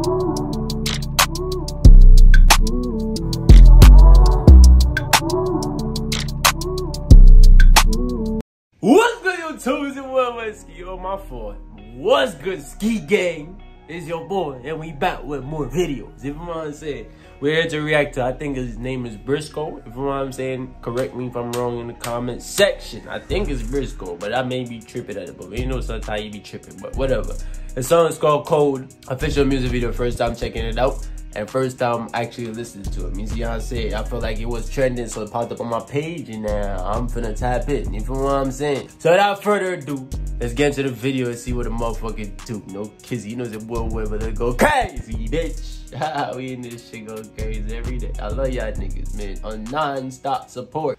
What's good, YouTube? It's your boy, Ski on my. What's good, Ski Gang? It's your boy, and we back with more videos. If you know what I'm saying, we're here to react to, I think his name is Brysco. If you know what I'm saying, correct me if I'm wrong in the comment section. I think it's Brysco, but I may be tripping at it. But you know, sometimes you be tripping, but whatever. The song is called Cold. Official music video, first time checking it out and first time actually listening to it. You see how I say I felt like it was trending, so it popped up on my page, and now I'm finna tap it. You feel what I'm saying? So without further ado, let's get into the video and see what the motherfucker do. No kizzy, you know the boy way, but they go crazy, bitch. we in this shit go crazy every day. I love y'all niggas, man. On non-stop support.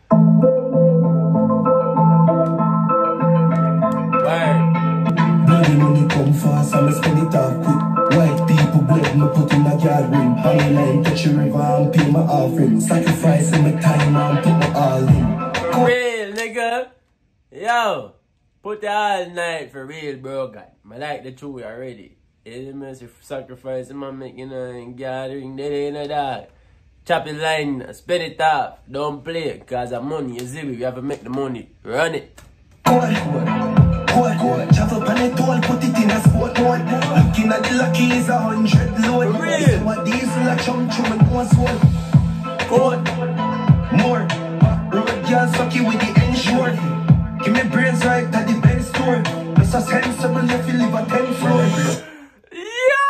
Word. Bloody money come fast, I'ma spend it all quick. White people bread, me put in a yard ring. Highline, touch a river and pay my offering. Sacrificing my time and put my all in. Real, nigga. Yo, put the all night for real, bro. God, I like the truth already. It's a sacrifice, I'm making a gathering, that ain't a dog. Chop the line, spin it off, don't play it, cause the money is zero, you have to make the money, run it. Code. Travel pan it all, put it in a sport mode. Looking at the lucky is a hundred load. Real? What diesel a chum chum and one sword. Good. More. Road girl sucky with the ensure. Give me brains right at the Benz store. Plus a sensible if you live a ten floor. Yo,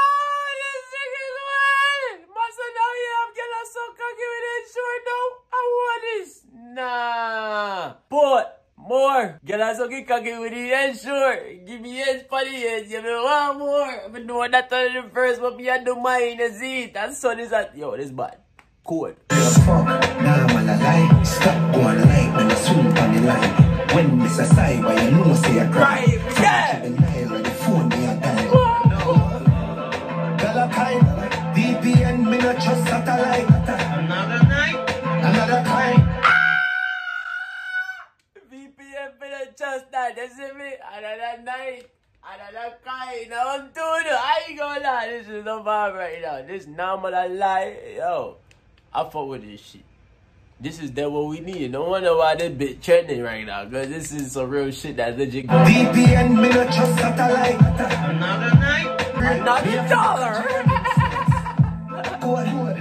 this nigga's wild. Massa now you have get a so cocky with it short now. I want this. Nah. But more. Get a so cocky with the end short. Give me for the heads. You know want more. But no that on the first but me I do mine is it. And son is that yo, this bad. Cool. Man a. Stop going I swing on the line. When this a cyber, you know say I cry. Right, yeah. Better just that. That's it, me. Another night. Another kind. Now I'm doing it. I ain't gonna lie. This is no vibe right now. This normal I lie. Yo, I fuck with this shit. This is that what we need. No wonder why this bit trending right now. Cause this is some real shit that's legit. VPN me not trust satellite. Another night. Another dollar. Code.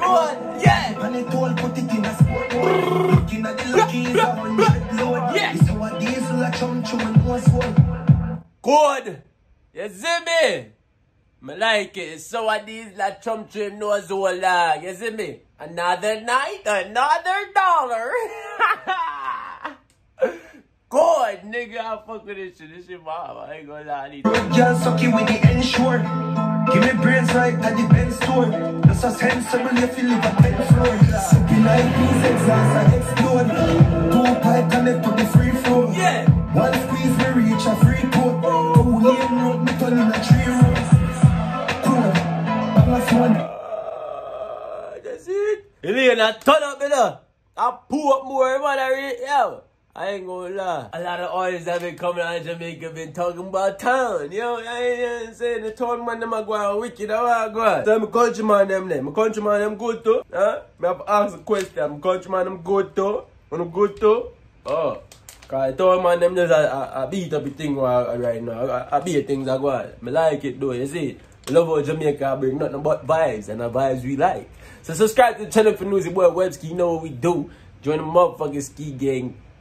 Good. Yeah. And it all put it in a sport mode. Looking at the lucky is a hundred load. Yeah. It's our diesel a chum chum and one. Good. You see me? Me like it. So what these like Trump trim knows so long. You see me? Another night, another dollar. Good, nigga. I fuck with this shit. This shit mom. I ain't gonna lie. I need Road girl sucky with the ensure. Give me brains right at the Benz store. That's a sensible if you live a peace exhaust and explode. Two pipe connect to the free flow. Yeah. One squeeze me reach a free coat. Two lane road me turn in a tree road. Cool. Phone. Uh, that's it. Elena, turn up, brother. I pull up more, man. I re- yo. I ain't gonna lie. A lot of artists that been coming out of Jamaica been talking about town. Yo, I ain't, saying the town man them a go out wicked. How I go out? So my countryman them there. My countryman them good too. Huh? Me have to ask a question. My countryman them good too. When them good too? Oh. Cause town man them just a, a, a beat up the thing right now. I, I beat things I go on. Me like it though, you see. Love how Jamaica bring nothing but vibes and the vibes we like. So subscribe to the channel for news boy Webbskiii. You know what we do. Join the motherfucking ski gang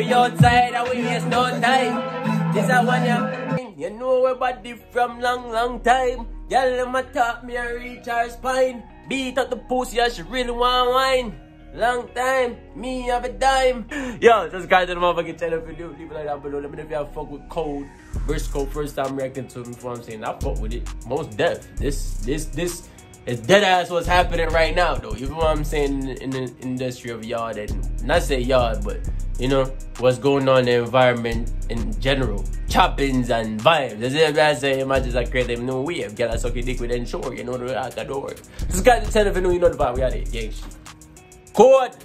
We outside and we waste no time. This a one ya. You know we body from long, long time. Girl, them a top me and reach her spine. Beat up the pussy, and she really want wine. Long time, me have a dime. Yo, subscribe to the motherfucking channel if you do. Leave a like down below. Let me know if have fuck with code. Verse code, first time reacting to him. Before I'm saying I fuck with it. Most deaf. This, this, this. It's dead ass what's happening right now, though. You know what I'm saying in, the industry of yard and not say y'all, but you know what's going on in the environment in general. Choppings and vibes. As if I say, imagine I create them new wave. Get a sucky dick with ensure, you know the door. This guy the 10 if you know you know the vibe we had it. Yeah. Code.